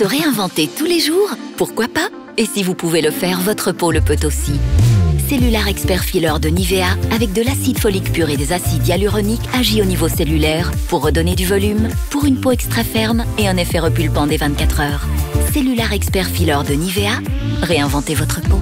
Se réinventer tous les jours Pourquoi pas? Et si vous pouvez le faire, votre peau le peut aussi. Cellular Expert Filler de Nivea avec de l'acide folique pur et des acides hyaluroniques agit au niveau cellulaire pour redonner du volume, pour une peau extra ferme et un effet repulpant des 24 heures. Cellular Expert Filler de Nivea, réinventez votre peau.